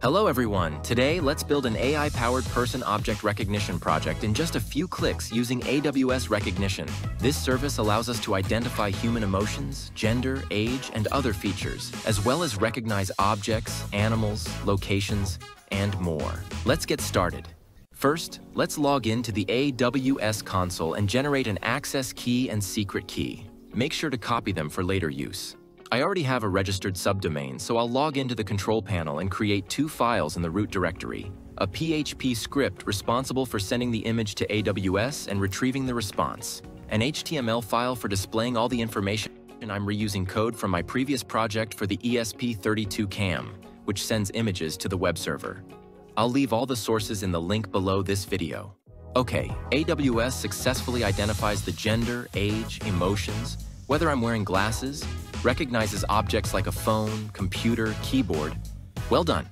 Hello everyone. Today, let's build an AI-powered person object recognition project in just a few clicks using AWS Rekognition. This service allows us to identify human emotions, gender, age, and other features, as well as recognize objects, animals, locations, and more. Let's get started. First, let's log in to the AWS console and generate an access key and secret key. Make sure to copy them for later use. I already have a registered subdomain, so I'll log into the control panel and create two files in the root directory. A PHP script responsible for sending the image to AWS and retrieving the response. An HTML file for displaying all the information and I'm reusing code from my previous project for the ESP32 CAM, which sends images to the web server. I'll leave all the sources in the link below this video. Okay, AWS successfully identifies the gender, age, emotions, whether I'm wearing glasses, recognizes objects like a phone, computer, keyboard. Well done.